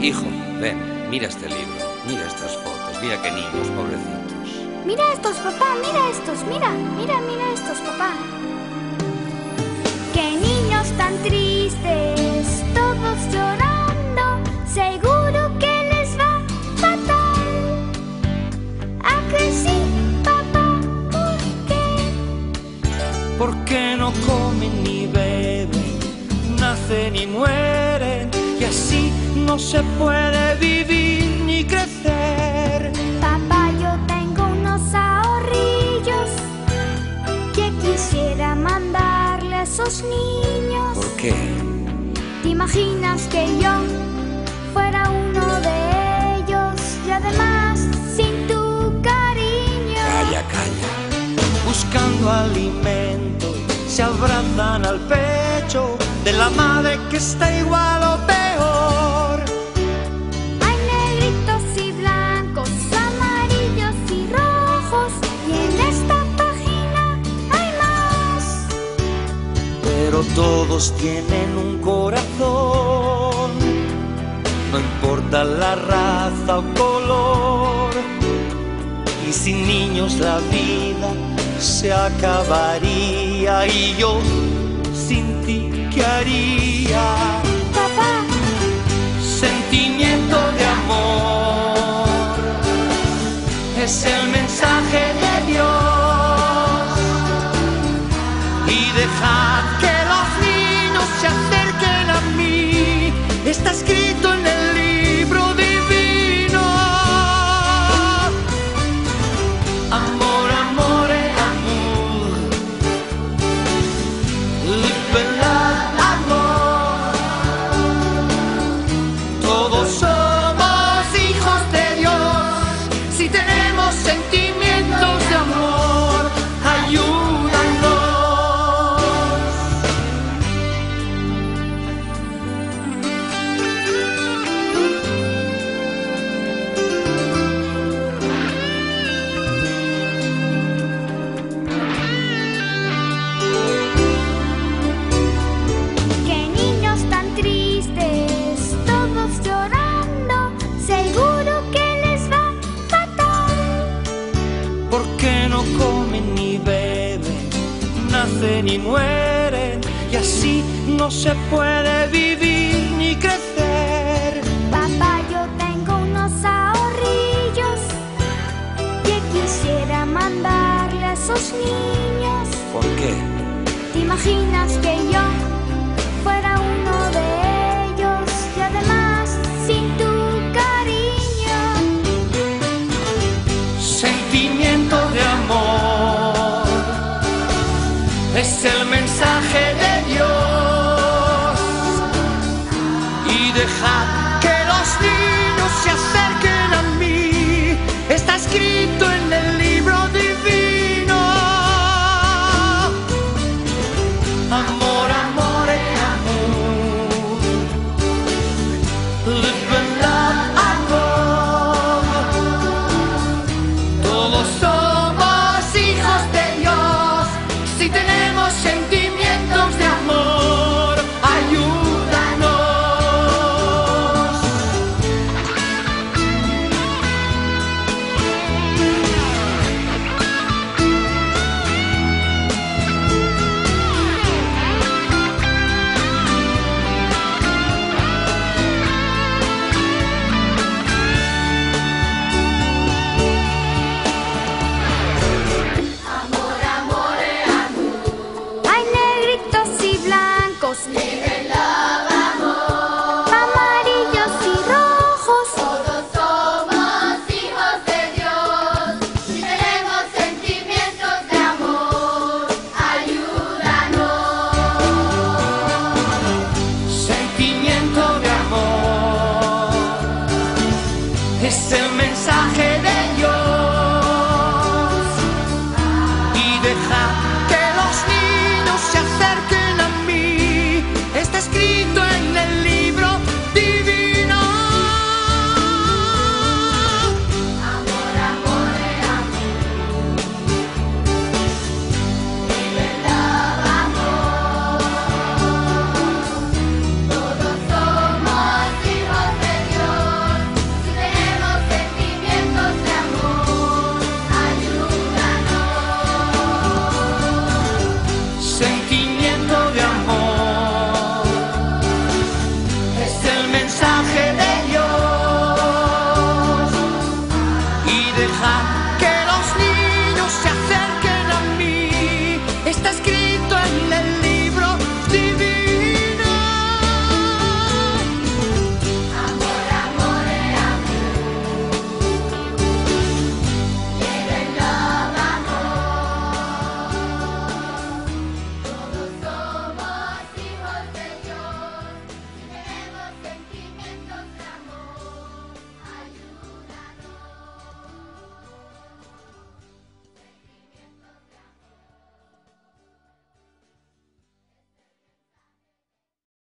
Hijo, ven, mira este libro, mira estas fotos, mira qué niños, pobrecitos. Mira estos, papá, mira estos, mira, mira, mira estos, papá. Qué niños tan tristes, todos llorando, seguro que les va fatal. ¿A que sí, papá? ¿Por qué? Porque no comen ni beben, nacen y mueren, y así no se puede vivir ni crecer. Papá, yo tengo unos ahorrillos que quisiera mandarle a esos niños. ¿Por qué? ¿Te imaginas que yo fuera uno de ellos y además sin tu cariño? Calla, calla. Buscando alimento, se abrazan al pecho de la madre que está igual o peor. Todos tienen un corazón, no importa la raza o color. Y sin niños la vida se acabaría y yo sin ti, ¿qué haría? Papá, Sentimiento de amor es el mensaje de Dios y dejad que Porque no comen ni beben, nacen y mueren, y así no se puede vivir ni crecer. Papá, yo tengo unos ahorrillos que quisiera mandarle a esos niños. ¿Por qué? ¿Te imaginas que yo mensaje de Dios y dejad que los niños se acerquen a mí. Está escrito en